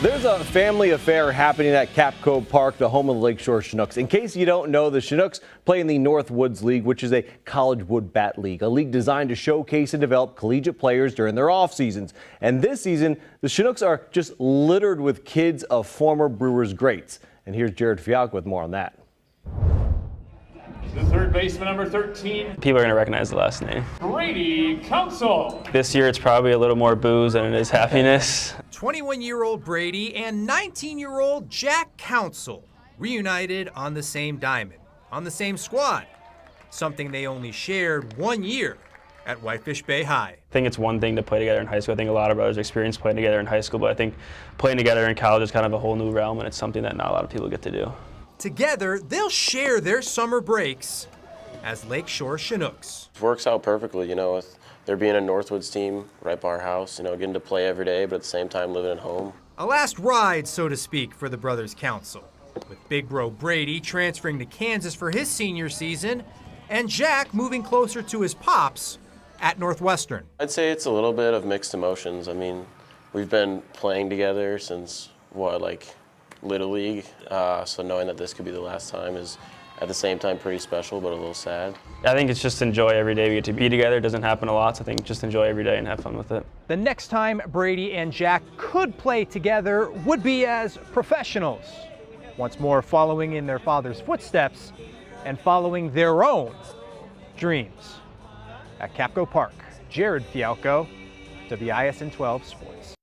There's a family affair happening at Kapco Park, the home of the Lakeshore Chinooks. In case you don't know, the Chinooks play in the Northwoods League, which is a college wood bat league, a league designed to showcase and develop collegiate players during their off seasons. And this season, the Chinooks are just littered with kids of former Brewers greats. And here's Jared Fialk with more on that. The third baseman, number 13, people are going to recognize the last name. Brady Counsell. This year it's probably a little more boos than it is happiness. 21 year old Brady and 19 year old Jack Counsell reunited on the same diamond, on the same squad, something they only shared one year at Whitefish Bay High. I think it's one thing to play together in high school. I think a lot of brothers experience playing together in high school, but I think playing together in college is kind of a whole new realm, and it's something that not a lot of people get to do. Together, they'll share their summer breaks as Lakeshore Chinooks. It works out perfectly, you know, with there being a Northwoods team right by our house, you know, getting to play every day, but at the same time living at home. A last ride, so to speak, for the Brothers Counsell, with Big Bro Brady transferring to Kansas for his senior season, and Jack moving closer to his pops at Northwestern. I'd say it's a little bit of mixed emotions. I mean, we've been playing together since, what, like Little League, uh, so knowing that this could be the last time is at the same time pretty special, but a little sad. I think it's just enjoy every day we get to be together. It doesn't happen a lot, so I think just enjoy every day and have fun with it. The next time Brady and Jack could play together would be as professionals, once more following in their father's footsteps and following their own dreams. At Kapco Park, Jared Fialco, WISN 12 Sports.